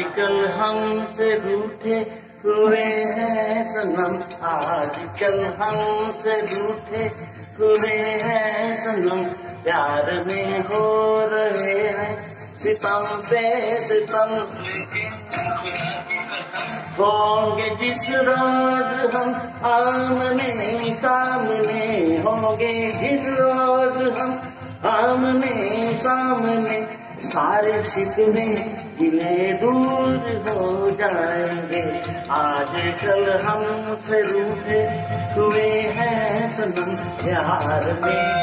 आजकल हमसे रूठे हुए हैं सनम, आजकल हमसे रूठे हुए हैं सनम। प्यार में हो रहे हैं सितम पे सितम। होंगे जिस रोज हम आमने सामने, होंगे जिस रोज हम आमने सामने। सारे शिकने गिले दूर हो जाएँगे। आज कल हमसे रूठे हुए हैं सनम प्यार में।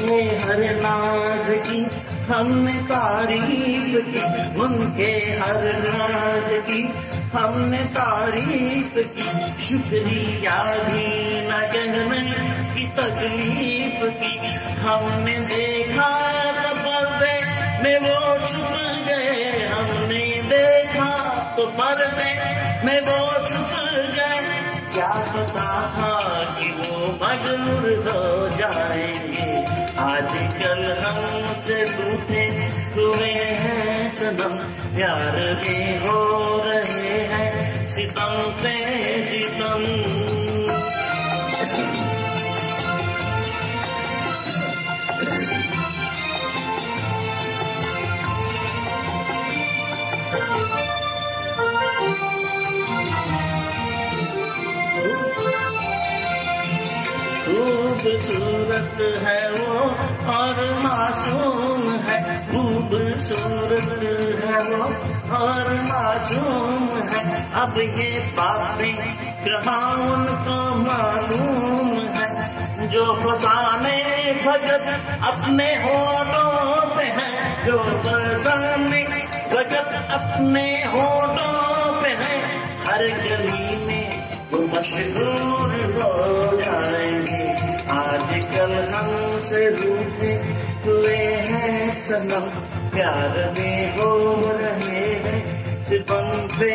उनके हर नाज की, हमने तारीफ़ की, उनके हर नाज की। हमने तारीफ़ की, शुक्रिया भी न कहने की, तकलीफ़ की। हमने देखा तो पर्दे में वो छुप गए, हमने देखा तो पर्दे में वो छुप गए। क्या पता था कि वो मजबूर हो सनम प्यार में हो रहे हैं सितम पे सितम। खूबसूरत है वो और मासूम है, खूबसूरत है वो और मासूम है। अब ये बातें कहाँ उनको मालूम है? जो फसाने भगत अपने होठों पे है, जो फसाने भगत अपने होठों पे है, हर गली में वो मशहूर हो हमसे रूठे हुए हैं सनम प्यार में हो रहे हैं। सितम पे